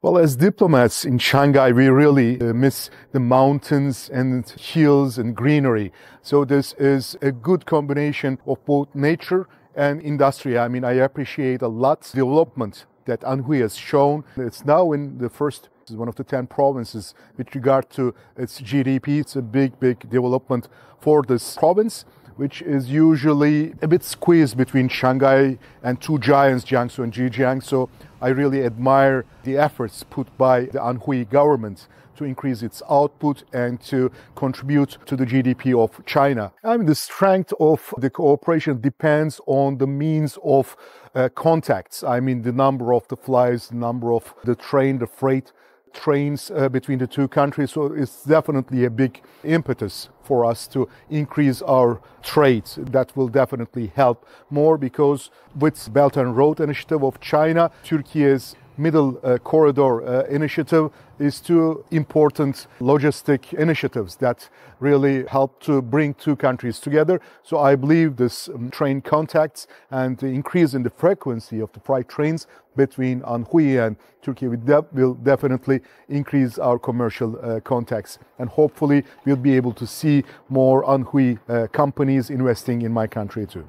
Well, as diplomats in Shanghai, we really uh, miss the mountains and hills and greenery. So this is a good combination of both nature and industry. I mean, I appreciate a lot development that Anhui has shown. It's now in the first one of the 10 provinces with regard to its GDP. It's a big, big development for this province which is usually a bit squeezed between Shanghai and two giants, Jiangsu and Zhejiang. So I really admire the efforts put by the Anhui government to increase its output and to contribute to the GDP of China. I mean, the strength of the cooperation depends on the means of uh, contacts. I mean, the number of the flights, the number of the train, the freight trains uh, between the two countries. So it's definitely a big impetus for us to increase our trade. That will definitely help more because with Belt and Road Initiative of China, Turkey's middle uh, corridor uh, initiative is two important logistic initiatives that really help to bring two countries together. So I believe this um, train contacts and the increase in the frequency of the freight trains between Anhui and Turkey will, de- will definitely increase our commercial uh, contacts. And hopefully we'll be able to see more Anhui uh, companies investing in my country too.